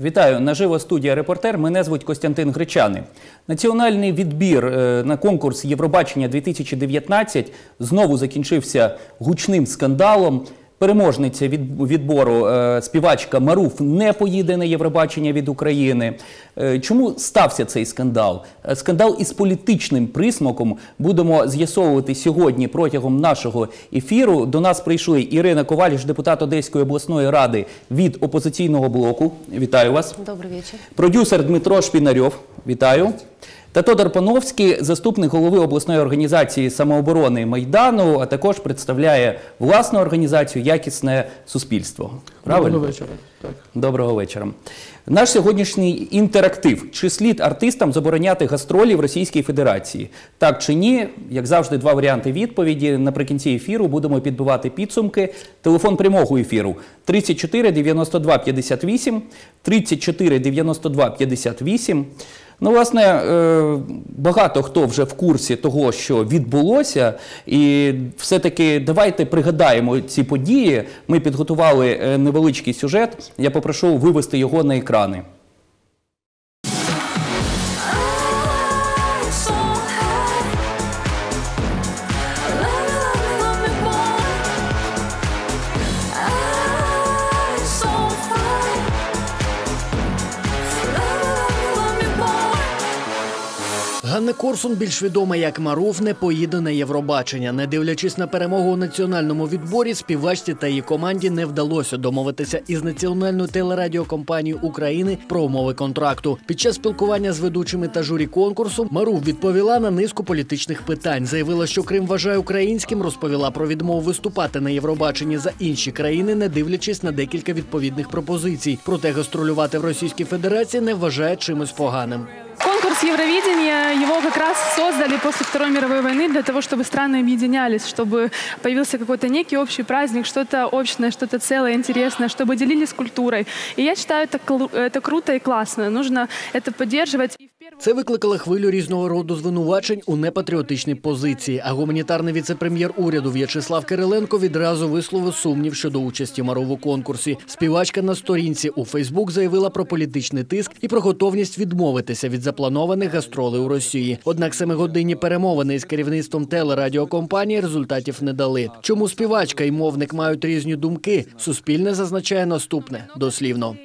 Вітаю наживо студія репортер. Мене звуть Костянтин Гречани. Національний відбір е, на конкурс Євробачення 2019 знову закінчився гучним скандалом. Переможниця від відбору е, співачка Маруф не поїде на Євробачення від України. Е, Чому стався цей скандал? Е, Скандал із політичним присмаком будемо з'ясовувати сьогодні протягом нашого ефіру. До нас прийшли Ірина Коваліш, депутат Одеської обласної ради від опозиційного блоку. Вітаю вас. Добрый вечер. Продюсер Дмитро Шпінарьов. Вітаю. Та Тодор Пановський, заступник голови обласної організації самооборони Майдану, а також представляє власну організацію Якісне суспільство. Правильно? Доброго вечора. Так. Доброго вечора. Наш сьогоднішній інтерактив. Чи слід артистам забороняти гастролі в Російській Федерації? Так чи ні? Як завжди, два варіанти відповіді. Наприкінці ефіру будемо підбивати підсумки. Телефон прямого ефіру 34 92 58, 34 92 58. Ну, власне, е, багато хто вже в курсі того, що відбулося, і все-таки давайте пригадаємо ці події. Ми підготували е, невеличкий сюжет. Я попрошу вивести його на екрани. Ганна Корсун, більш відома як Маруф, не поїде на Євробачення. Не дивлячись на перемогу у національному відборі, співачці та її команді не вдалося домовитися із національною телерадіокомпанією України про умови контракту. Під час спілкування з ведучими та журі конкурсу Маруф відповіла на низку політичних питань. Заявила, що Крим вважає українським, розповіла про відмову виступати на Євробаченні за інші країни, не дивлячись на декілька відповідних пропозицій. Проте гастролювати в Російській Федерації не вважає чимось поганим. Конкурс Евровидения, его как раз создали после Второй мировой войны для того, чтобы страны объединялись, чтобы появился какой-то некий общий праздник, что-то общее, что-то целое, интересное, чтобы делились культурой. И я считаю, это, это круто и классно. Нужно это поддерживать. Це викликало хвилю різного роду звинувачень у непатріотичній позиції. А гуманітарний віце-прем'єр уряду В'ячеслав Кириленко відразу висловив сумнів щодо участі Маров у конкурсі. Співачка на сторінці у Фейсбук заявила про політичний тиск і про готовність відмовитися від запланованих гастролей у Росії. Однак семигодинні перемовини із керівництвом телерадіокомпанії результатів не дали. Чому співачка і мовник мають різні думки? Суспільне зазначає наступне дослівно.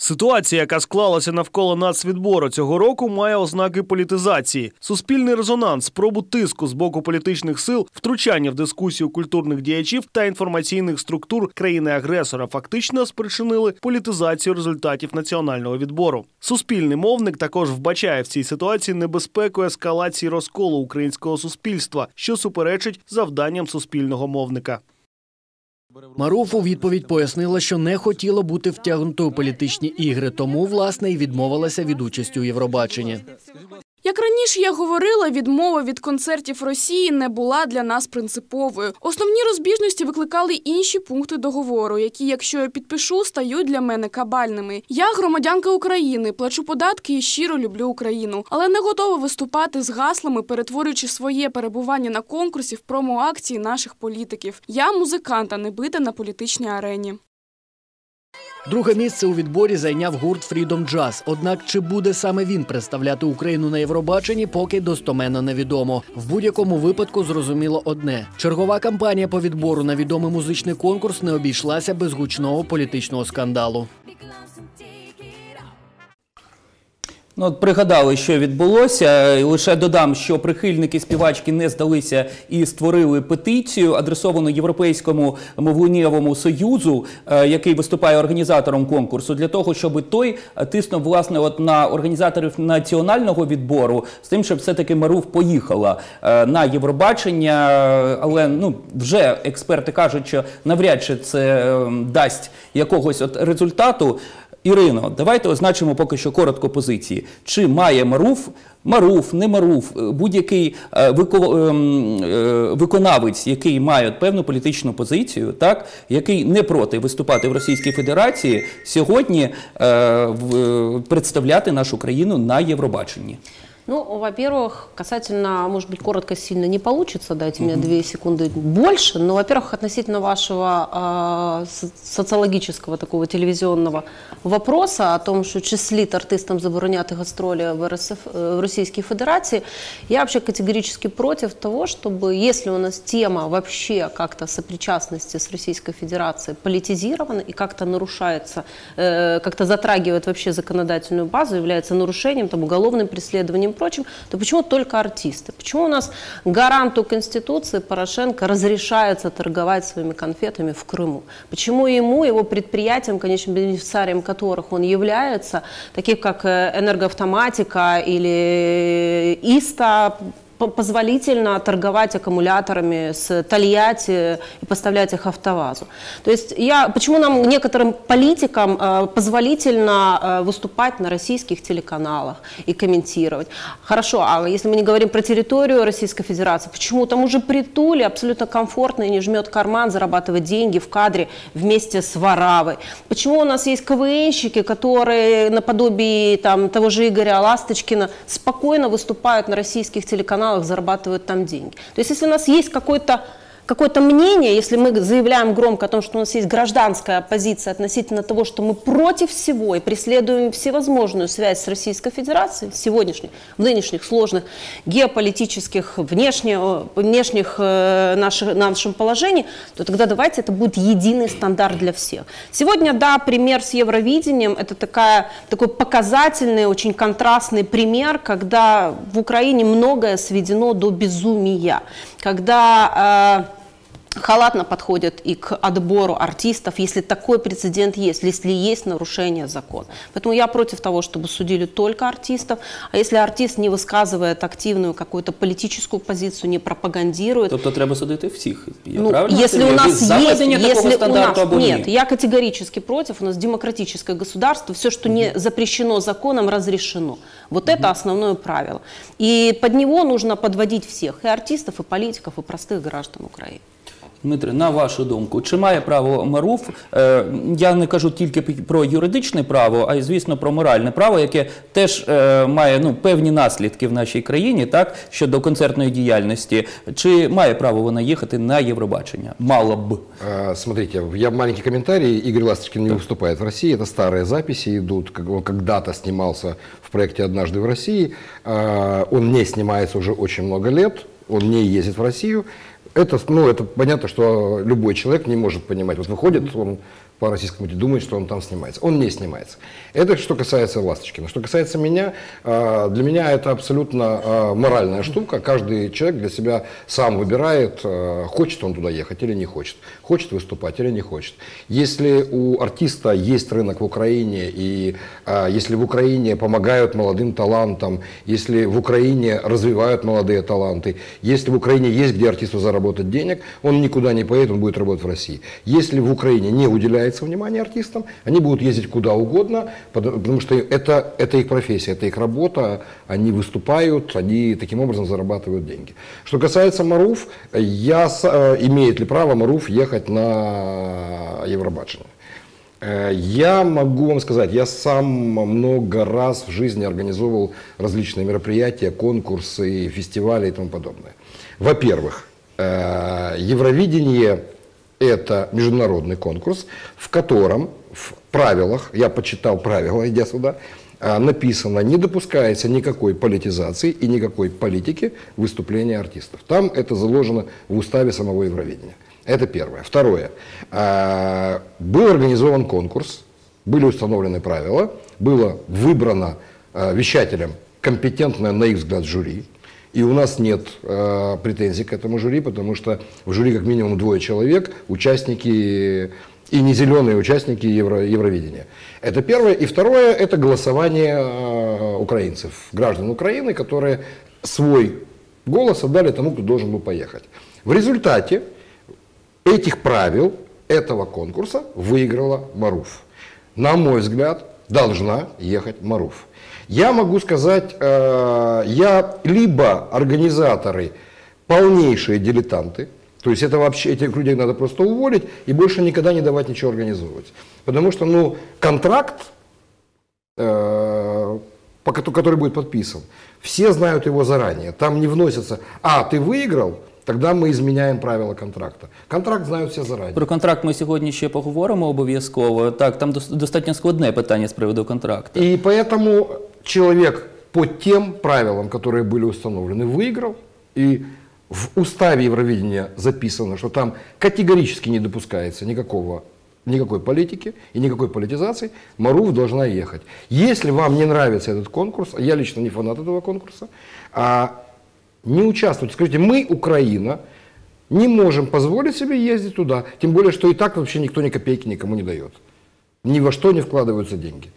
Ситуація, яка склалася навколо нацвідбору цього року, має ознаки політизації, суспільний резонанс, спробу тиску з боку політичних сил, втручання в дискусію культурних діячів та інформаційних структур країни-агресора фактично спричинили політизацію результатів національного відбору. Суспільний мовник також вбачає в цій ситуації небезпеку ескалації розколу українського суспільства, що суперечить завданням суспільного мовника. Маруф у відповідь пояснила, що не хотіла бути втягнутою у політичні ігри, тому власне й відмовилася від участі у Євробаченні. Як раніше я говорила, відмова від концертів Росії не була для нас принциповою. Основні розбіжності викликали інші пункти договору, які, якщо я підпишу, стають для мене кабальними. Я громадянка України, плачу податки і щиро люблю Україну, але не готова виступати з гаслами, перетворюючи своє перебування на конкурсі в промо-акції наших політиків. Я музикант, а не бита на політичній арені. Друге місце у відборі зайняв гурт Freedom Jazz. Однак чи буде саме він представляти Україну на Євробаченні, поки достоменно невідомо. В будь-якому випадку зрозуміло одне: чергова кампанія по відбору на відомий музичний конкурс не обійшлася без гучного політичного скандалу. Ну, от пригадали, що відбулося. І Лише додам, що прихильники співачки не здалися і створили петицію, адресовану Європейському мовленнєвому союзу, е, який виступає організатором конкурсу, для того, щоб той е, тиснув власне от на організаторів національного відбору з тим, щоб все-таки Маруф поїхала е, на Євробачення. Е, Але ну вже експерти кажуть, що навряд чи це е, дасть якогось от результату. Ірино, давайте означимо поки що коротко позиції. Чи має Маруф, Маруф, не Маруф, е, будь-який е, ем, е, виконавець, який має певну політичну позицію, так, який не проти виступати в Російській Федерації, сьогодні в- представляти нашу країну на Євробаченні? Ну, во-первых, касательно, может быть, коротко, сильно не получится, дайте мне две секунды больше, но, во-первых, относительно вашего со- социологического такого телевизионного вопроса о том, что числит артистам забороняти гастролі в, РСФ, э, в Российской Федерации, я вообще категорически против того, чтобы, если у нас тема вообще как-то сопричастности с Российской Федерацией политизирована и как-то нарушается, э, как-то затрагивает вообще законодательную базу, является нарушением, там, уголовным преследованием прочим, то почему только артисты? Почему у нас гаранту Конституции Порошенко разрешается торговать своими конфетами в Крыму? Почему ему, его предприятиям, конечным бенефициарием которых он является, таких как э, энергоавтоматика или ИСТА, по- позволительно торговать аккумуляторами с Тольятти и поставлять их АвтоВАЗу. То есть я, почему нам, некоторым политикам, э, позволительно э, выступать на российских телеканалах и комментировать? Хорошо, а если мы не говорим про территорию Российской Федерации, почему там уже притуле абсолютно комфортно и не жмет карман зарабатывать деньги в кадре вместе с Варавой? Почему у нас есть КВНщики, которые наподобие там, того же Игоря Ласточкина спокойно выступают на российских телеканалах, зарабатывают там деньги? То есть если у нас есть какой-то какое-то мнение, если мы заявляем громко о том, что у нас есть гражданская позиция относительно того, что мы против всего и преследуем всевозможную связь с Российской Федерацией, сегодняшних, в нынешних сложных геополитических, внешне, внешних э, наших, нашем положении, то тогда давайте это будет единый стандарт для всех. Сегодня, да, пример с Евровидением, это такая, такой показательный, очень контрастный пример, когда в Украине многое сведено до безумия, когда э, халатно подходят и к отбору артистов, если такой прецедент есть, если есть нарушение закона. Поэтому я против того, чтобы судили только артистов. А если артист не высказывает активную какую-то политическую позицию, не пропагандирует, Тобто треба судити всіх. Я ну, правильно если у розумію? нас Ви за есть, введення такого если у стандарту нас, або ні? нет, я категорически против, у нас демократическое государство, все, что не запрещено законом, разрешено. Вот это основное правило. И под него нужно подводить всех, и артистов, и политиков, и простых граждан Украины. Дмитре, на вашу думку, чи має право Маруф? Е, я не кажу тільки пі- про юридичне право, а й звісно про моральне право, яке теж е, має ну певні наслідки в нашій країні, так щодо концертної діяльності. Чи має право вона їхати на Євробачення? Мало б. А, Смотрите, я маленький комментарий. Игорь Ласточкин не выступает в России. Это старые записи идут. как Он когда-то снимался в проекте «Однажды в России». А, Он не снимается уже очень много лет. Он не ездит в Россию. Это, ну, это понятно, что любой человек не может понимать. Вот выходит он по российскому думает, что он там снимается. Он не снимается. Это что касается Ласточкина. Что касается меня, а, для меня это абсолютно а, моральная штука. Каждый человек для себя сам выбирает, а, хочет он туда ехать или не хочет. Хочет выступать или не хочет. Если у артиста есть рынок в Украине, и если в Украине помогают молодым талантам, если в Украине развивают молодые таланты, если в Украине есть где артисту заработать денег, он никуда не поедет, он будет работать в России. Если в Украине не уделяется внимания артистам, они будут ездить куда угодно, потому потому что это, это их профессия, это их работа, они выступают, они таким образом зарабатывают деньги. Что касается Маруф, я, э, имеет ли право Маруф ехать на Евробачение? Э, Я могу вам сказать, я сам много раз в жизни организовывал различные мероприятия, конкурсы, фестивали и тому подобное. Во-первых, э, Евровидение – это международный конкурс, в котором в правилах, я почитал правила, идя сюда, э, написано, не допускается никакой политизации и никакой политики выступления артистов. Там это заложено в уставе самого Евровидения. Это первое. Второе. А, Был организован конкурс, были установлены правила, было выбрано а, вещателем компетентное, на их взгляд, жюри. И у нас нет э, претензий к этому жюри, потому что в жюри как минимум двое человек, участники и не зеленые участники Евро- Евровидения. Это первое. И второе, это голосование э, украинцев, граждан Украины, которые свой голос отдали тому, кто должен был поехать. В результате этих правил этого конкурса выиграла Маруф. На мой взгляд, должна ехать Маруф. Я могу сказать, э, я либо организаторы полнейшие дилетанты, то есть это вообще этих людей надо просто уволить и больше никогда не давать ничего организовывать. Потому что, ну, контракт э, который будет подписан, все знают его заранее. Там не вносится, а, ты выиграл, тогда мы изменяем правила контракта. Контракт знают все заранее. Про контракт ми сьогодні ще поговоримо обов'язково. Так, там дос- достатньо складне питання з приводу контракту. И поэтому человек по тем правилам, которые были установлены, выиграл. И в уставе Евровидения записано, что там категорически не допускается никакого никакой политики и никакой политизации, Марув должна ехать. Если вам не нравится этот конкурс, а я лично не фанат этого конкурса, а не участвуйте. Скажите, мы, Украина, не можем позволить себе ездить туда, тем более, что и так вообще никто ни копейки никому не дает. Ни во что не вкладываются деньги.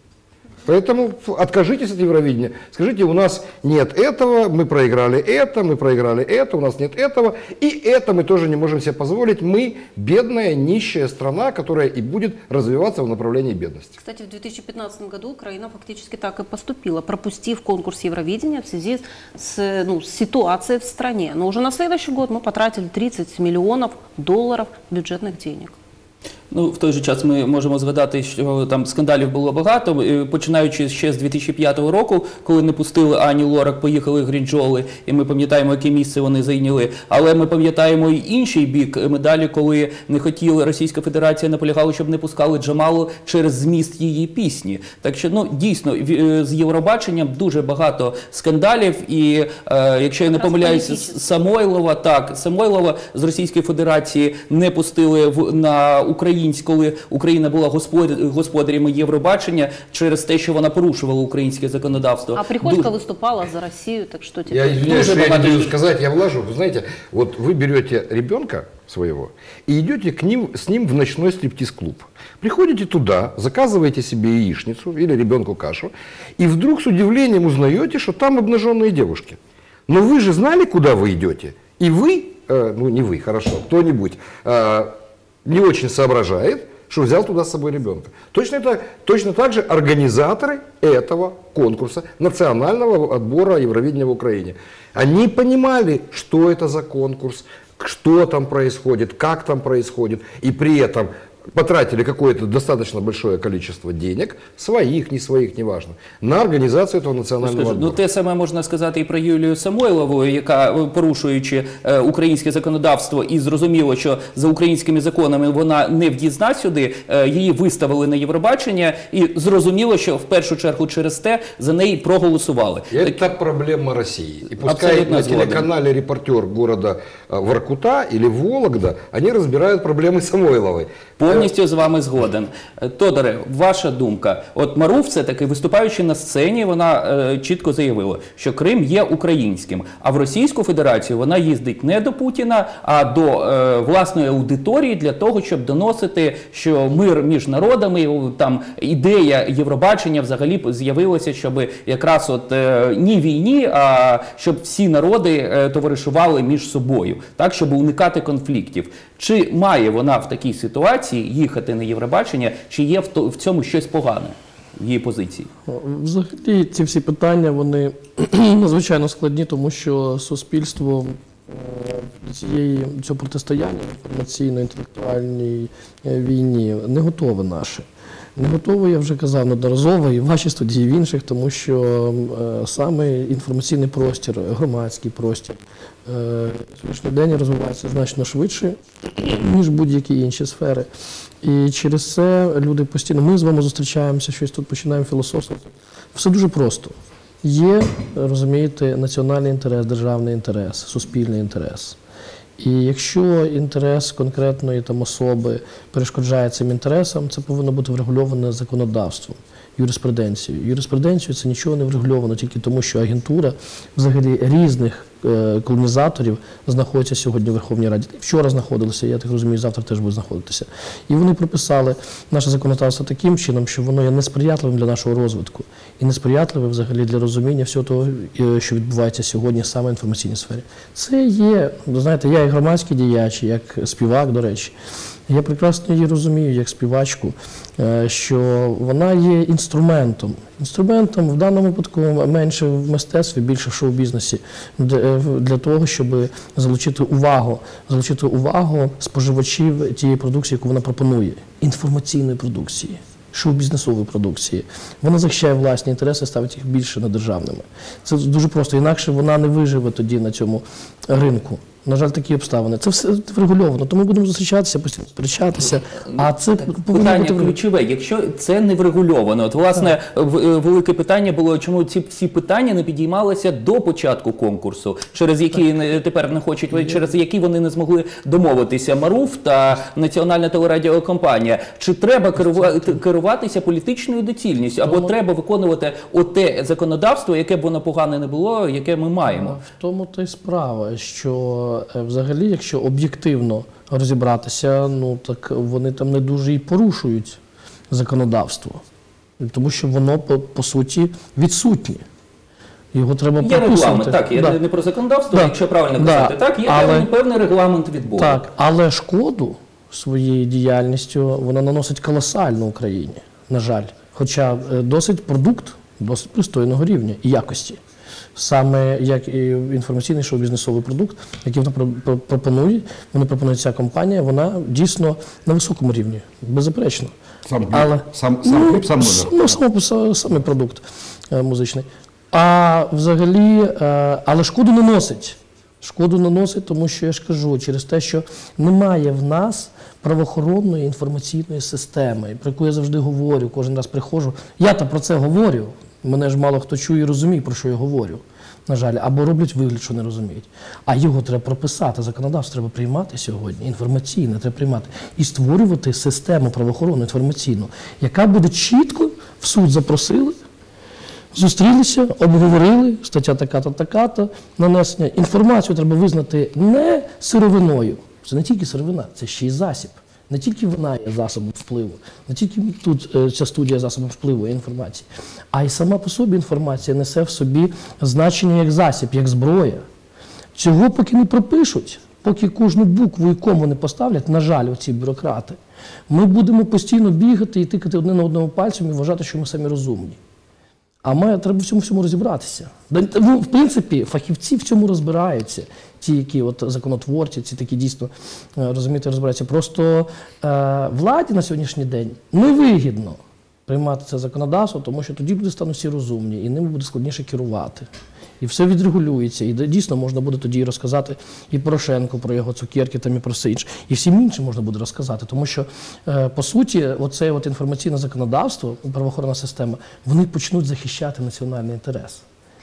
Поэтому откажитесь от Евровидения. Скажите, у нас нет этого, мы проиграли это, мы проиграли это, у нас нет этого. И это мы тоже не можем себе позволить. Мы бедная, нищая страна, которая и будет развиваться в направлении бедности. Кстати, в 2015 году Украина фактически так и поступила, пропустив конкурс Евровидения в связи с, ну, ситуацией в стране. Но уже на следующий год мы потратили 30 миллионов долларов бюджетных денег. Ну, в той же час ми можемо згадати, що там скандалів було багато, починаючи ще з 2005 року, коли не пустили Ані Лорак, поїхали Грінджоли, і ми пам'ятаємо, яке місце вони зайняли. Але ми пам'ятаємо і інший бік медалі, коли не хотіли Російська Федерація наполягала, щоб не пускали Джамалу через зміст її пісні. Так що ну дійсно е, з Євробаченням дуже багато скандалів, і е, якщо я не помиляюся. Самойлова, так, Самойлова з Російської Федерації не пустили в, на українськ, коли Україна була господар, господарями Євробачення через те, що вона порушувала українське законодавство. А Приходько Ду- выступала за Россию, так что теперь... Я извиняюсь, Тоже что я не богатый даю житель. сказать, я влажу. Вы знаете, вот вы берете ребенка своего и идете к ним, с ним в ночной стриптиз-клуб. Приходите туда, заказываете себе яичницу или ребенку кашу, и вдруг с удивлением узнаете, что там обнаженные девушки. Но вы же знали, куда вы идете. И вы, э, ну не вы, хорошо, кто-нибудь, э, не очень соображает, что взял туда с собой ребенка. Точно, это, точно так же организаторы этого конкурса, национального отбора Евровидения в Украине. Они понимали, что это за конкурс, что там происходит, как там происходит, и при этом потратили какое-то достаточно большое количество денег, своих, не своих, неважно, на организацию этого национального Скажу, ну отбора. те саме можна сказати і про Юлію Самойлову, яка е, порушуючи е, українське законодавство і зрозуміло, що за українськими законами вона не в'їзна сюди, е, її виставили на Євробачення, і зрозуміло, що в першу чергу через те за неї проголосували. И Это проблема России. И пускай Абсолютно на згоден. телеканале репортер города э, Воркута или Вологда, они разбирают проблемы Самойловой. Повністю з вами згоден. Е, Тодоре, ваша думка. От Марув, все таки виступаючи на сцені, вона е, чітко заявила, що Крим є українським. А в Російську Федерацію вона їздить не до Путіна, а до е, власної аудиторії для того, щоб доносити, що мир між народами, там ідея Євробачення взагалі з'явилася, щоб якраз от ні війні, а щоб всі народи товаришували між собою, так щоб уникати конфліктів. Чи має вона в такій ситуації їхати на Євробачення, чи є в, цьому щось погане в її позиції? Взагалі ці всі питання вони надзвичайно складні, тому що суспільство е, цієї цього протистояння інформаційно-інтелектуальній е, війні не готове наше. Не готове, я вже казав неодноразово і в вашій студії, і в інших, тому що е, саме інформаційний простір, громадський простір е, сьогоднішній день розвивається значно швидше, ніж будь-які інші сфери. І через це люди постійно, ми з вами зустрічаємося, щось тут починаємо філософствувати. Все дуже просто. Є, розумієте, національний інтерес, державний інтерес, суспільний інтерес. І якщо інтерес конкретної там особи перешкоджає цим інтересам, це повинно бути врегульоване законодавством, юриспруденцією. Юриспруденцією це нічого не врегульовано тільки тому, що агентура взагалі різних е, колонізаторів знаходиться сьогодні в Верховній Раді. Вчора знаходилися, я так розумію, завтра теж будуть знаходитися. І вони прописали наше законодавство таким чином, що воно є несприятливим для нашого розвитку і несприятливим взагалі для розуміння всього того, е, що відбувається сьогодні саме в інформаційній сфері. Це є, знаєте, я як громадський діяч, як співак, до речі. Я прекрасно її розумію як співачку, е, що вона є інструментом. Інструментом в даному випадку менше в мистецтві, більше в шоу-бізнесі е, для того, щоб залучити увагу, залучити увагу споживачів тієї продукції, яку вона пропонує, інформаційної продукції. шоу-бізнесової продукції. Вона захищає власні інтереси, ставить їх більше над державними. Це дуже просто. Інакше вона не виживе тоді на цьому ринку. На жаль, такі обставини. Це все врегульовано. Тому будемо зустрічатися, постійно сперечатися. А це бути Питання врегульовано. ключове. Якщо це не врегульовано, от власне е, велике питання було, чому ці всі питання не підіймалися до початку конкурсу, через які не- тепер не хочуть, через які вони не змогли домовитися. Маруф та Національна телерадіокомпанія. Чи треба керувати, керуватися політичною доцільністю, або треба виконувати оте законодавство, яке б воно погане не було, яке ми маємо? В тому то й справа, що е, взагалі, якщо об'єктивно розібратися, ну так вони там не дуже і порушують законодавство, тому що воно по, по суті відсутнє. Його треба Є прописувати. регламент, так, я Да. не- про законодавство, Да. якщо правильно Да. казати. Так, є Але- певний, певний регламент відбору. Так, але шкоду своєю діяльністю вона наносить колосально Україні, на жаль. Хоча е, досить продукт досить пристойного рівня і якості. Саме як і інформаційний шоу-бізнесовий продукт, який вона про- про- пропонує, вони пропонує ця компанія, вона дійсно на високому рівні, беззаперечно. Сам Але- сам, сам клип, сам. Ну, сам, сам, саме продукт е, музичний. А взагалі, е, але шкоду не носить. Шкоду наносить, тому що я ж кажу, через те, що немає в нас правоохоронної інформаційної системи, про яку я завжди говорю, кожен раз приходжу. Я то про це говорю. Мене ж мало хто чує і розуміє, про що я говорю. На жаль, або роблять вигляд, що не розуміють. А його треба прописати. Законодавство треба приймати сьогодні, інформаційне треба приймати і створювати систему правоохоронну інформаційну, яка буде чітко в суд запросили, Зустрілися, обговорили, стаття така-то, така-то, нанесення. Інформацію треба визнати не сировиною. Це не тільки сировина, це ще й засіб. Не тільки вона є засобом впливу, не тільки тут е, ця студія засобом впливу інформації, а й сама по собі інформація несе в собі значення як засіб, як зброя. Цього поки не пропишуть, поки кожну букву і кому не поставлять, на жаль, оці бюрократи, ми будемо постійно бігати і тикати одне на одному пальцем і вважати, що ми самі розумні. А має треба в цьому всьому розібратися. Ну, В принципі, фахівці в цьому розбираються. Ті, які от законотворці, ці такі дійсно е, розумієте, розбираються. Просто е, владі на сьогоднішній день невигідно приймати це законодавство, тому що тоді люди стануть всі розумні, і ними буде складніше керувати. І все відрегулюється. І дійсно можна буде тоді розказати і Порошенку про його цукерки, там і про все інше. І всім іншим можна буде розказати. Тому що, е, по суті, оце от інформаційне законодавство, правоохоронна система, вони почнуть захищати національний інтерес.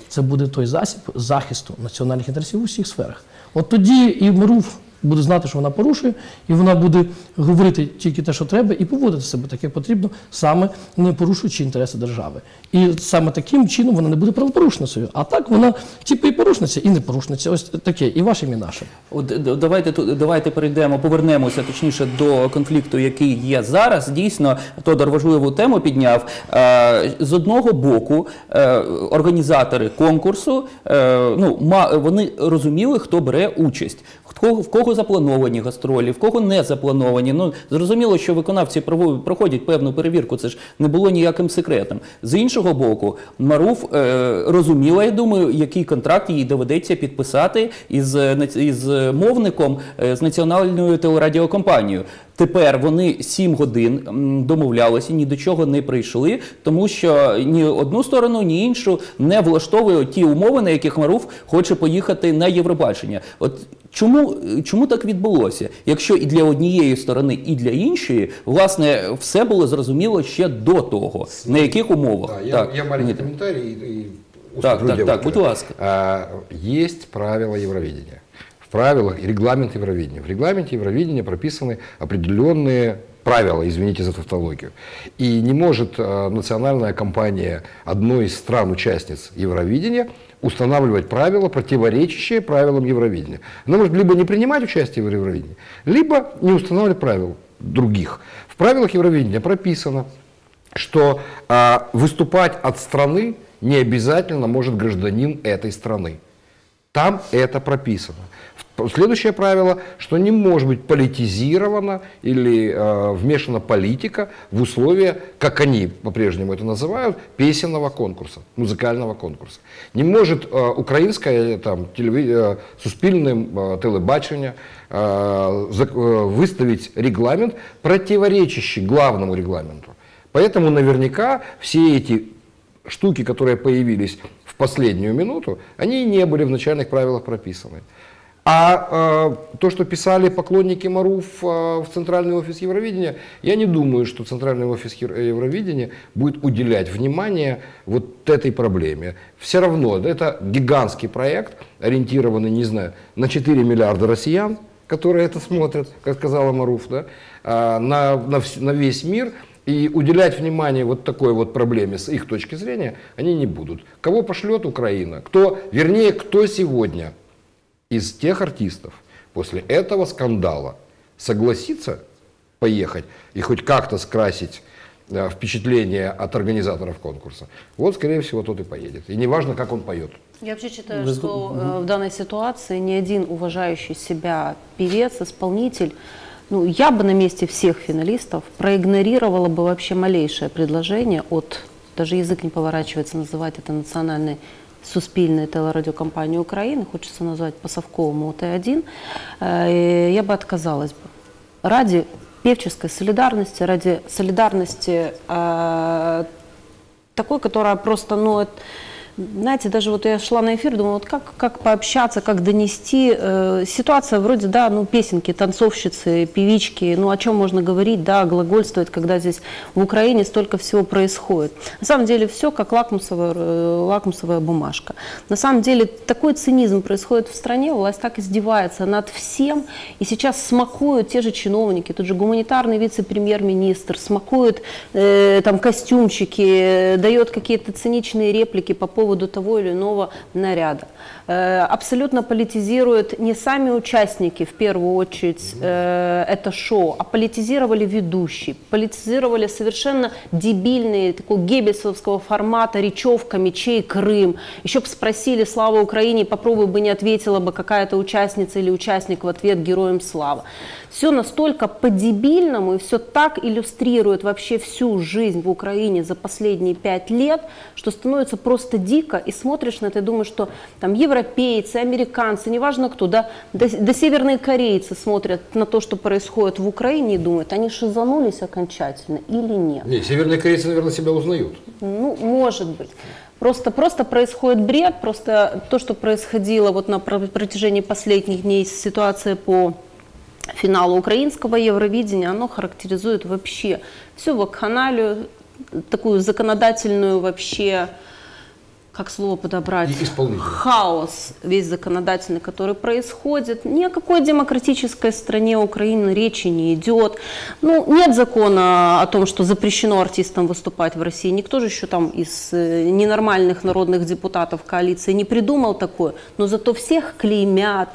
Це буде той засіб захисту національних інтересів у всіх сферах. От тоді і МРУФ буде знати, що вона порушує, і вона буде говорити тільки те, що треба, і поводити себе так, як потрібно, саме не порушуючи інтереси держави. І саме таким чином вона не буде правопорушницею. А так вона типу і порушниця, і не порушниця. Ось таке, і вашим, і нашим. От давайте ту- давайте перейдемо, повернемося точніше до конфлікту, який є зараз. Дійсно, Тодор важливу тему підняв. Е, З одного боку, е, організатори конкурсу е, ну вони розуміли, хто бере участь. В кого, кого заплановані гастролі, в кого не заплановані. Ну зрозуміло, що виконавці проходять певну перевірку. Це ж не було ніяким секретом. З іншого боку, Маруф е, розуміла, я думаю, який контракт їй доведеться підписати із, е, із мовником е, з національною телерадіокомпанією. Тепер вони сім годин домовлялися, ні до чого не прийшли, тому що ні одну сторону, ні іншу не влаштовує ті умови, на яких Маруф хоче поїхати на Євробачення. От чому, чому так відбулося? Якщо і для однієї сторони, і для іншої, власне, все було зрозуміло ще до того, на яких умовах. Да, я, я маленький Дмитро. комментарий. и- и Так, уступлю так, девушке. так, будь ласка. А, Есть правила Евровидения. В правилах, и регламент Евровидения. В регламенте Евровидения прописаны определенные правила, извините за тавтологию. И не может э, национальная компания одной из стран-участниц Евровидения устанавливать правила, противоречащие правилам Евровидения. Она может либо не принимать участие в Евровидении, либо не устанавливать правил других. В правилах Евровидения прописано, что а, выступать от страны не обязательно может гражданин этой страны. Там это прописано. Следующее правило, что не может быть политизирована или э, вмешана политика в условия, как они по-прежнему это называют, песенного конкурса, музыкального конкурса. Не может э, украинское там, телеві... э, суспільне э, телебачення э, э, выставить регламент, противоречащий главному регламенту. Поэтому наверняка все эти штуки, которые появились в последнюю минуту, они не были в начальных правилах прописаны. А э, то, что писали поклонники Маруф э, в Центральный офис Евровидения, я не думаю, что Центральный офис Евро- Евровидения будет уделять внимание вот этой проблеме. Все равно это гигантский проект, ориентированный, не знаю, на 4 миллиарда россиян, которые это смотрят, как сказала Маруф, да, а, на, на, на весь мир. И уделять внимание вот такой вот проблеме с их точки зрения они не будут. Кого пошлет Украина? Кто, вернее, кто сегодня из тех артистов после этого скандала согласится поехать и хоть как-то скрасить э, впечатление от организаторов конкурса, вот, скорее всего, тот и поедет. И неважно, как он поет. Я вообще считаю, что э, в данной ситуации ни один уважающий себя певец, исполнитель, ну, я бы на месте всех финалистов проигнорировала бы вообще малейшее предложение от, даже язык не поворачивается называть это национальной суспільної телерадіокомпанії України, хочеться назвати по-совковому ОТ-1, э, я бы отказалась бы. Ради певческой солидарности, ради солидарности э, такой, которая просто, ну, это- знаете, даже вот я шла на эфир, думала, вот как, как пообщаться, как донести. Э, ситуация вроде, да, ну, песенки, танцовщицы, певички, ну, о чем можно говорить, да, глагольствовать, когда здесь в Украине столько всего происходит. На самом деле все как лакмусовая, э, лакмусовая бумажка. На самом деле такой цинизм происходит в стране, власть так издевается над всем, и сейчас смакуют те же чиновники, тот же гуманитарный вице-премьер-министр, смакуют э, там костюмчики, э, дает какие-то циничные реплики по поводу того или иного наряда. Э, абсолютно политизируют не сами участники, в первую очередь, э, это шоу, а политизировали ведущие, политизировали совершенно дебильные, такого геббельсовского формата речевками, чей Крым. Еще бы спросили «Слава Украине», попробуй бы не ответила бы какая-то участница или участник в ответ «Героям слава». Все настолько по-дебильному и все так иллюстрирует вообще всю жизнь в Украине за последние пять лет, что становится просто дико, и смотришь на это и думаешь, что там европейцы, американцы, неважно кто, да, да, да северные корейцы смотрят на то, что происходит в Украине и думают, они шизанулись окончательно или нет. Не, северные корейцы, наверное, себя узнают. Ну, может быть. Просто, просто происходит бред, просто то, что происходило вот на про- протяжении последних дней, ситуация по финалу украинского Евровидения, оно характеризует вообще всю вакханалию, такую законодательную вообще, как слово подобрать? Хаос весь законодательный, который происходит. Ни о какой демократической стране Украины речи не идет. Ну, нет закона о том, что запрещено артистам выступать в России. Никто же еще там из э, ненормальных народных депутатов коалиции не придумал такое. Но зато всех клеймят.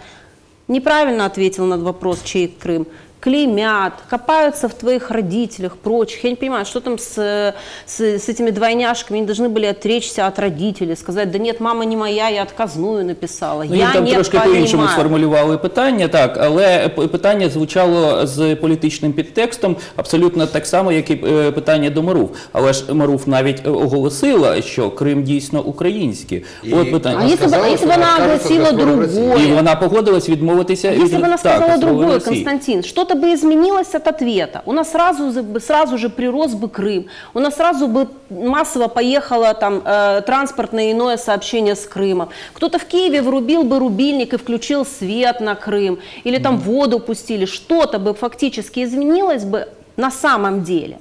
Неправильно ответил на вопрос, чей Крым Клеймят, копаются в твоих родителях, прочих. Я не понимаю, что там с, э, с, с этими двойняшками. Они должны были отречься от родителей, сказать, да нет, мама не моя, я отказную написала. Ну, їм я там не трошки по-іншому понимаю. сформулювали питання, так, але п- питання звучало з політичним підтекстом абсолютно так само, як і е, питання до Маруф. Але ж Маруф навіть е, оголосила, що Крим дійсно український. І- От питання. А если бы, сказала, если что бы она она откажется огласила от гастролей в России. другое? І вона погодилась відмовитися Если від бы она так, сказала гастролей в другое, Росії. Константин, что-то бы изменилось от ответа. У нас сразу, сразу же прирос бы Крым. У нас сразу бы массово поехало там э, транспортное иное сообщение с Крымом. Кто-то в Киеве врубил бы рубильник и включил свет на Крым. Или там воду пустили. Что-то бы фактически изменилось бы на самом деле.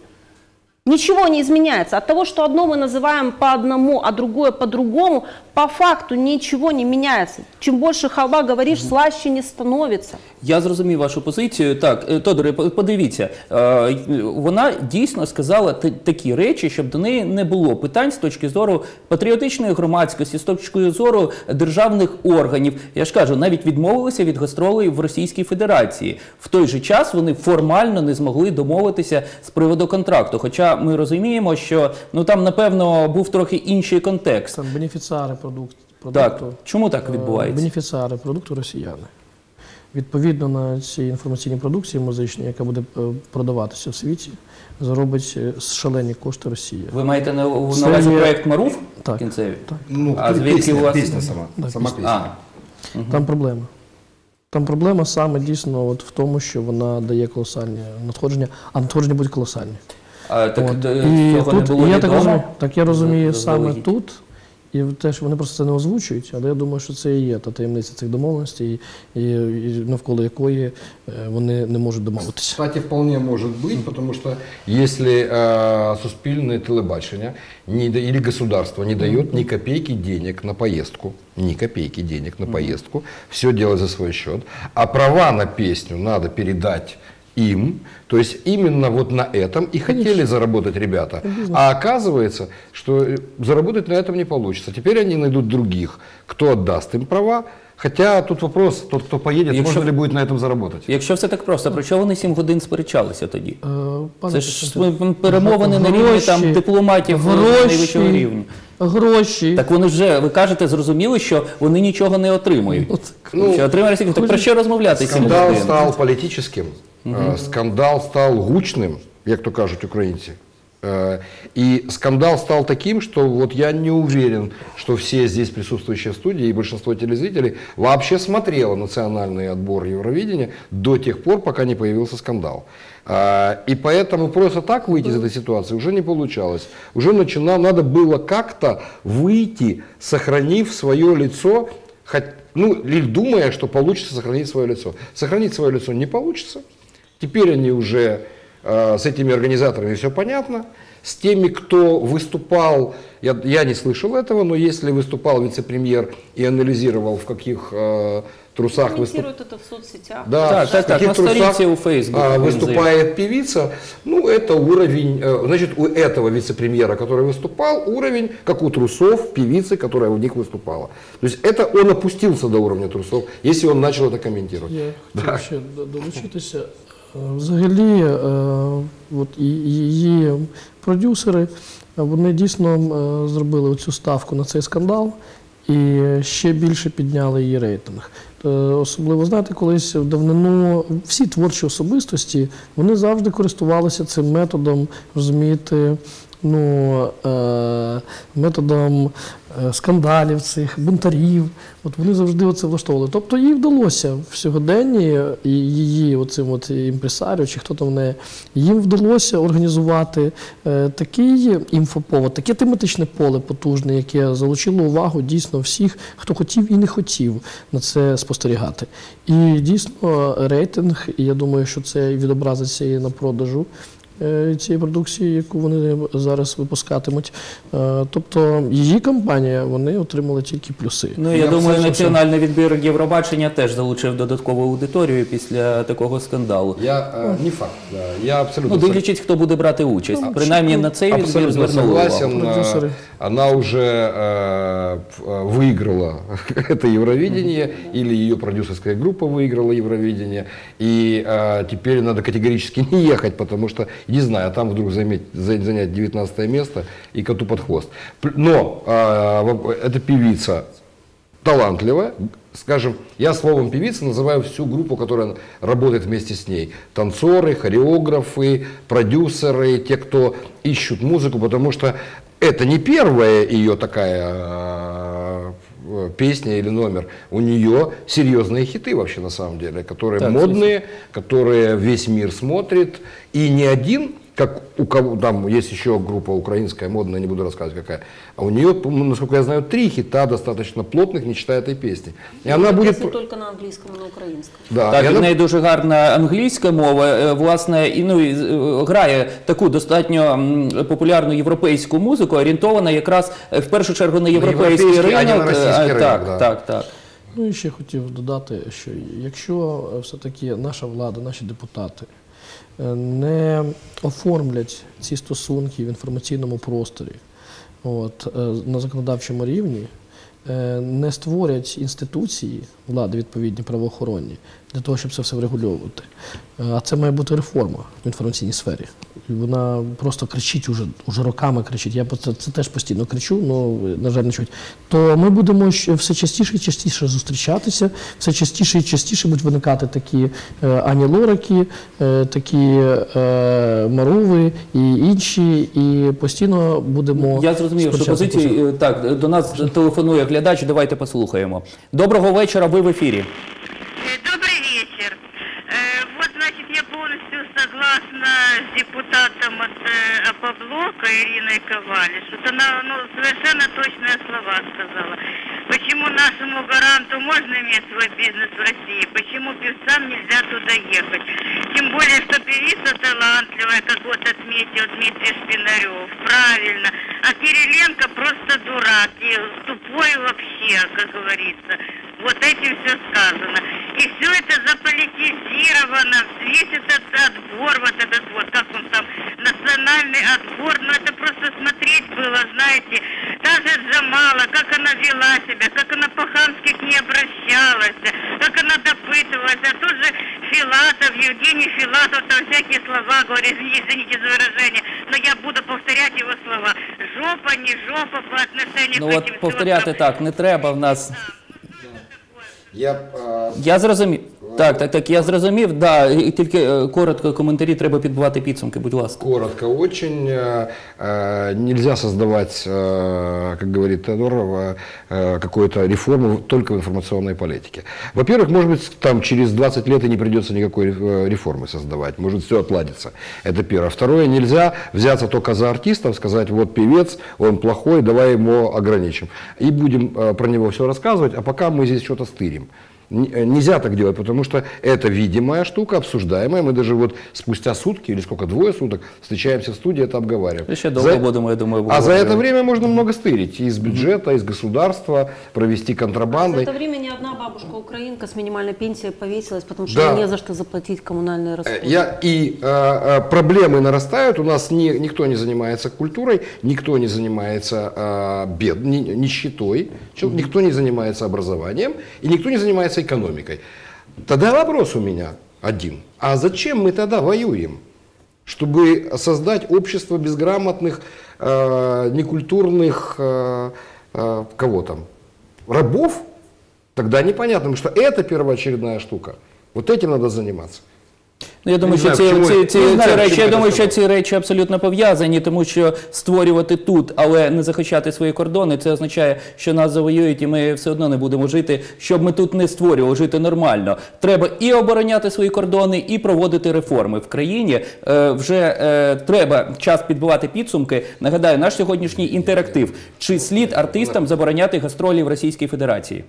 Ничего не изменяется. От того, что одно мы называем по одному, а другое по-другому, по факту ничего не меняется. Чем больше халва говоришь, слаще не становится. Я зрозумів вашу позицію. Так, е, Тодоре, подивіться, е, вона дійсно сказала такі речі, щоб до неї не було питань з точки зору патріотичної громадськості, з точки зору державних органів. Я ж кажу, навіть відмовилися від гастролей в Російській Федерації. В той же час вони формально не змогли домовитися з приводу контракту. Хоча ми розуміємо, що ну там напевно був трохи інший контекст. Там бенефіціари продукту. Так, чому так Е, відбувається? Бенефіціари продукту росіяни. Відповідно на цій інформаційній продукції музичній, яка буде е, продаватися в світі, заробить е, шалені кошти Росія. Ви маєте на, увазі проект Маруф Так. кінцеві? Так. Ну, А звідки у вас- песня сама, Да, сама песня. песня. А, Там проблема. Там проблема саме дійсно от в тому, що вона дає колосальні надходження, а надходження будуть колосальні. А, так От. і цього не було і я так розумію, так я розумію саме Заздалегідь? тут. І теж вони просто це не озвучують, але я думаю, що це і є та таємниця цих домовленостей, і, і навколо якої е, вони не можуть домовитися. Кстати, вполне может быть, потому что если э, суспільное телебачение не, или государство не дает ни копейки денег на поездку, ни копейки денег на поездку, все делать за свой счет, а права на песню надо передать им, то есть именно вот на этом и хотели заработать ребята. А оказывается, что э, заработать на этом не получится. Теперь они найдут других, кто отдаст им права, хотя тут вопрос, тот, кто поедет, Якщо- можно ли будет на этом заработать. Якщо все так просто, про що вони сім годин сперечалися тоді? Е, пане Це ж Костянтин, перемовини на рівні там гроші, дипломатів найвищого гроші, рівня. гроші. Так вони вже, ви кажете, зрозуміли, що вони нічого не отримують. Ну, що отримали стільки, так про що розмовляти сім Скандал годин? став політичним, Е, скандал став гучним, як то кажуть українці. Э, И скандал стал таким, что вот я не уверен, что все здесь присутствующие студии и большинство телезрителей вообще смотрело национальный отбор Евровидения до тех пор, пока не появился скандал. А, И поэтому просто так выйти из этой ситуации уже не получалось. Уже начинал, надо было как-то выйти, сохранив свое лицо, хоть, ну, или думая, что получится сохранить свое лицо. Сохранить свое лицо не получится. Теперь они уже э, с этими организаторами все понятно. С теми, кто выступал, я, я не слышал этого, но если выступал вице-премьер и анализировал, в каких э, трусах выступал. Комментируют это в соцсетях. Да, в так, так, каких на трусах, странице у Facebook а, он выступает певица, ну это уровень, э, значит у этого вице-премьера, который выступал, уровень, как у трусов певицы, которая у них выступала. То есть это он опустился до уровня трусов, если он начал это комментировать. Я хотів ще до- долучитися. Взагалі, е, от її продюсери, е, вони дійсно е, зробили цю ставку на цей скандал і ще більше підняли її рейтинг. Особливо, знаєте, колись в давнину всі творчі особистості вони завжди користувалися цим методом, розумієте, ну, е, методом е, скандалів цих, бунтарів. От вони завжди оце влаштовували. Тобто їй вдалося в сьогоденні, її оцим от імпресаріо, чи хто там в неї, їм вдалося організувати е, такий інфоповод, таке тематичне поле потужне, яке залучило увагу дійсно всіх, хто хотів і не хотів на це спостерігати. І дійсно рейтинг, і я думаю, що це відобразиться і на продажу цієї продукції, яку вони зараз випускатимуть. Е, Тобто її компанія, вони отримали тільки плюси. Ну, я, Я думаю, все, національний відбір Євробачення теж залучив додаткову аудиторію після такого скандалу. Я э, не факт, я абсолютно Ну, дивлячись, хто буде брати участь. Принаймні на цей відбір звернули увагу. Она уже э, э, выиграла это Евровидение, или ее продюсерская группа выиграла Евровидение. И э, теперь надо категорически не ехать, потому что, не знаю, там вдруг займеть, за- занять 19 место и коту под хвост. Но э, эта певица талантливая, скажем, я словом певица называю всю группу, которая работает вместе с ней. Танцоры, хореографы, продюсеры, те, кто ищут музыку, потому что это не первая ее такая э, песня или номер. У нее серьезные хиты вообще на самом деле, которые Так, модные, которые весь мир смотрит. И не один, как у кого там есть еще группа украинская, модная, не буду рассказывать какая, а у нее, по-моему, насколько я знаю, три хита достаточно плотных, не считая этой песни. И она будет... Если только на английском и на украинском. Да, Так, и і в она- неї дуже гарна англійська мова, е, власне, і ну і е, грає таку достатньо м, популярну європейську музику, орієнтована якраз е, в першу чергу на європейський європейський, а не ринок. на російський Е, ринок, Так, да. так, так. Ну і ще хотів додати, що якщо е, все-таки наша влада, наші депутати е, не оформлять ці стосунки в інформаційному просторі. От, е, на законодавчому рівні, е, не створять інституції влади відповідні правоохоронні для того, щоб це все врегульовувати. Е, А це має бути реформа в інформаційній сфері. І Вона просто кричить уже, уже роками кричить. Я це, це теж постійно кричу, але, на жаль, не чуть. То ми будемо все частіше і частіше зустрічатися, все частіше і частіше будуть виникати такі е, Ані Лораки, е, такі е, Маруви і інші, і постійно будемо. Я зрозумів, що позиції так до нас телефонує глядач. Давайте послухаємо. Доброго вечора. Ви в ефірі. С депутатом от э, Апоблока Ириной Ковалиш. Вот она ну, совершенно точные слова сказала. Почему нашему гаранту можно иметь свой бизнес в России? Почему певцам нельзя туда ехать? Тем более, что певица талантливая, как вот отметил Дмитрий Шпинарев. Правильно. А Кириленко просто дурак и тупой вообще, как говорится Вот этим все сказано. И все это заполитизировано, весь этот отбор, вот этот вот, как он там, национальный отбор, ну это просто смотреть было, знаете, та же Джамала, как она вела себя, как она по-хамски к ней обращалась, как она допытывалась, а тут же Филатов, Евгений Филатов, там всякие слова говорит, извините, извините за выражение, но я буду повторять его слова. Жопа, не жопа по отношению Ну к от этим повторяти тёткам. так не треба в нас. Я, а, Я зрозумів. Так, так, так, я зрозумів. Да, і тільки е, коротко коментарі треба підбивати підсумки, будь ласка. Коротко очень. э, э, Нельзя создавать, э, как говорит Тодорова, э, какую-то реформу только в информационной политике. Во-первых, может быть, там через 20 лет и не придется никакой э, реформы создавать. Может, все отладится. Это первое. Второе, нельзя взяться только за артистов, сказать, вот певец, он плохой, давай ему ограничим. И будем э, про него все рассказывать, а пока мы здесь что-то стырим. Э, Нельзя так делать, потому что это видимая штука, обсуждаемая. Мы даже вот спустя сутки или сколько, двое суток встречаемся в студии, это обговариваем. Ще довго За- будемо, я думаю, а за это время можно много стырить. Из бюджета, из государства, провести За контрабандой. это время ни одна бабушка-украинка с минимальной пенсией повесилась, потому что Да. не за что заплатить коммунальные Э, расходы. Я, и э, э, проблемы нарастают. У нас ни- никто не занимается культурой, никто не занимается э, бед, ни- нищетой, никто не занимается образованием и никто не занимается экономикой. Тогда вопрос у меня один. А зачем мы тогда воюем? Чтобы создать общество безграмотных, э, некультурных, э, э, кого там, рабов? Тогда непонятно, потому что это первоочередная штука. Вот этим надо заниматься. Ну, я думаю, що знаю, ці, ці, ці, ці речі, я думаю, що ці речі абсолютно пов'язані, тому що створювати тут, але не захищати свої кордони, це означає, що нас завоюють, і ми все одно не будемо жити, щоб ми тут не створювали, жити нормально. Треба і обороняти свої кордони, і проводити реформи в країні. Е, вже е, треба час підбивати підсумки. Нагадаю, наш сьогоднішній інтерактив. Чи слід артистам забороняти гастролі в Російській Федерації?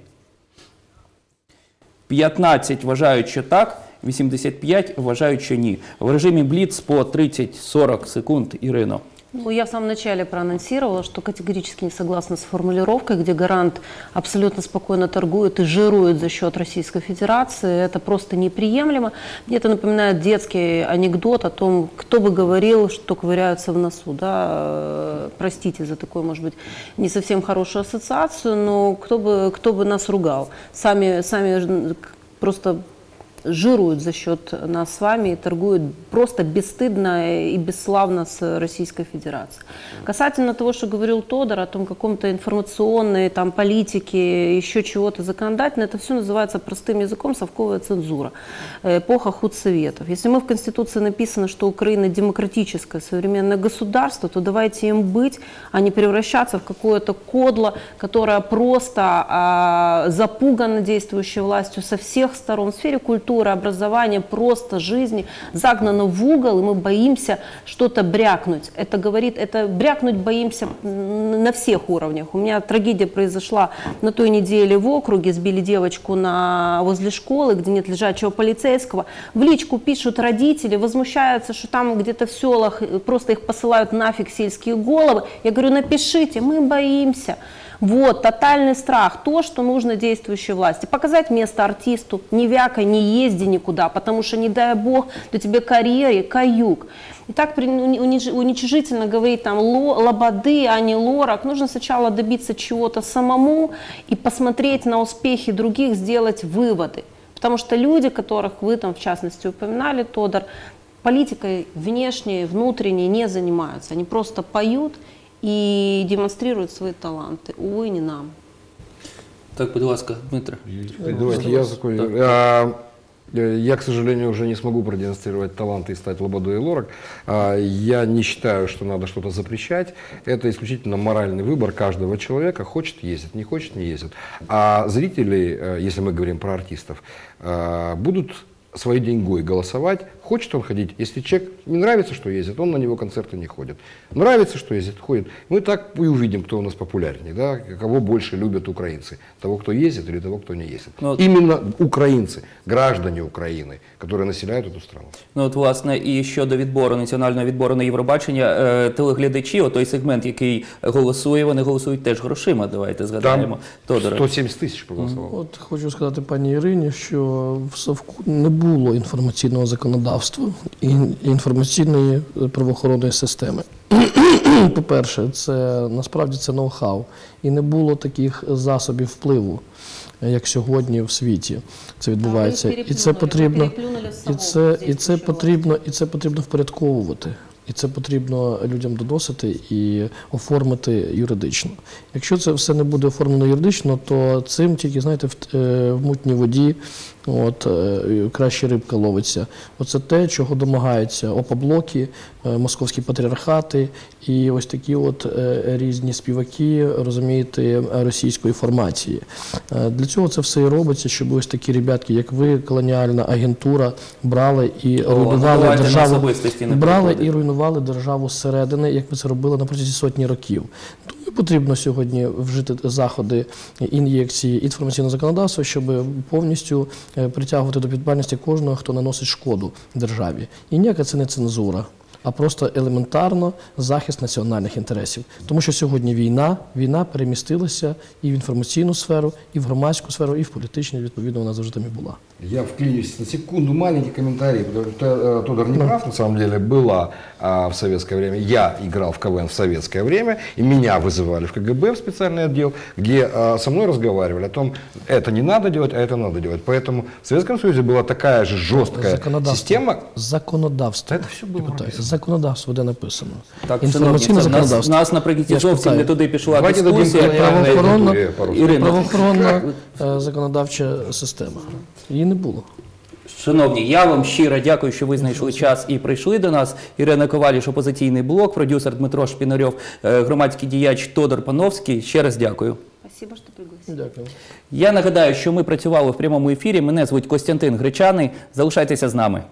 15 вважають, що так, 85 вважають, що ні. В режимі Бліц по 30-40 секунд. Ірино. Ну, я в самом начале проанонсировала, что категорически не согласна с формулировкой, где гарант абсолютно спокойно торгует и жирует за счет Российской Федерации. Это просто неприемлемо. Мне это напоминает детский анекдот о том, кто бы говорил, что ковыряются в носу. Да? Э, Простите за такую, может быть, не совсем хорошую ассоциацию, но кто бы, кто бы нас ругал. Сами, сами ж- просто жируют за счет нас с вами и торгуют просто бесстыдно и бесславно с Российской Федерацией. Касательно того, что говорил Тодор о том каком-то информационной там, политике, еще чего-то законодательно, это все называется простым языком совковая цензура, э, эпоха худсоветов. Если мы в Конституции написано, что Украина демократическое современное государство, то давайте им быть, а не превращаться в какое-то кодло, которое просто а, запугано действующей властью со всех сторон в сфере культуры, образования, просто жизни, загнано в угол, и мы боимся что-то брякнуть. Это говорит, это брякнуть боимся на всех уровнях. У меня трагедия произошла на той неделе в округе, сбили девочку на, возле школы, где нет лежачего полицейского. В личку пишут родители, возмущаются, что там где-то в селах просто их посылают нафиг сельские головы. Я говорю, напишите, мы боимся. Вот, тотальный страх, то, что нужно действующей власти. Показать место артисту, не вякай, не езди никуда, потому что, не дай бог, то тебе карьере каюк. И так униж- уничижительно говорить там ло- лободы, а не лорак. Нужно сначала добиться чего-то самому и посмотреть на успехи других, сделать выводы. Потому что люди, которых вы там в частности упоминали, Тодор, политикой внешней, внутренней не занимаются. Они просто поют и демонстрируют свои таланты. Увы, не нам. Так, будь ласка, Дмитро. Давайте я закончу. А, э, Я, к сожалению, уже не смогу продемонстрировать таланты и стать Лободой и Лорак. А, Я не считаю, что надо что-то запрещать. Это исключительно моральный выбор каждого человека. Хочет – ездит, не хочет – не ездит. А зрители, э, если мы говорим про артистов, э, будут своей деньгой голосовать, хочет он ходить. Если человек не нравится, что ездит, он на него концерты не ходит. Нравится, что ездит, ходит. Мы так и увидим, кто у нас популярнее, да, кого больше любят украинцы. Того, кто ездит или того, кто не ездит. Ну, Именно украинцы, граждане Украины, которые населяют эту страну. Ну от власне і щодо відбору національного відбору на Євробачення, е, телеглядачі, о той сегмент, який голосує, вони голосують теж грошима. Давайте згадаємо. Там Тодоре. 170 тысяч проголосовало. От хочу сказати пані Ірині, що в Совку не було інформаційного законодавства і інформаційної правоохоронної системи. По-перше, це насправді це ноу-хау. І не було таких засобів впливу, як сьогодні в світі це відбувається. І це потрібно, і це, і це потрібно, і це потрібно впорядковувати. І це потрібно людям доносити і оформити юридично. Якщо це все не буде оформлено юридично, то цим тільки знаєте в, е, в мутній воді от, е, краще рибка ловиться. Оце те, чого домагаються опоблоки, е, московські патріархати і ось такі от е, різні співаки, розумієте, російської формації. Для цього це все і робиться, щоб ось такі ребятки, як ви, колоніальна агентура, брали і О, руйнували державу, брали і руйнували державу зсередини, як ви це робили на протязі сотні років. Потрібно сьогодні вжити заходи ін'єкції інформаційного законодавства, щоб повністю е, притягувати до відповідальності кожного, хто наносить шкоду державі. І ніяка це не цензура. А просто елементарно захист національних інтересів, тому що сьогодні війна, війна перемістилася і в інформаційну сферу, і в громадську сферу, і в політичну. Відповідно, вона завжди там і була. Я вклинюсь на секунду, маленький комментарий, потому что э, Тодор не прав, на самом деле, была а, в советское время, я играл в КВН в советское время, и меня вызывали в КГБ, в специальный отдел, где а, со мной разговаривали о том, это не надо делать, а это надо делать. Поэтому в Советском Союзе была такая же жесткая Законодавство. система. Законодавство. Це все було Депутати. написано. Законодавство, де написано. Так, Інформаційне шановні, це в нас, законодавство. нас наприкінці Я ж зовсім питаю. не туди пішла Давайте дадим дискусія. колоніальній Правоохоронна- агентурі пару слов. Ірина, Правоохоронна е, законодавча система. Її не було. Шановні, я вам щиро дякую, що ви знайшли час і прийшли до нас. Ірина Коваліш, опозиційний блок, продюсер Дмитро Шпінарьов, е, громадський діяч Тодор Пановський. Ще раз дякую. Спасибо, що пригласили. Дякую. Я нагадаю, що ми працювали в прямому ефірі. Мене звуть Костянтин Гречаний. Залишайтеся з нами.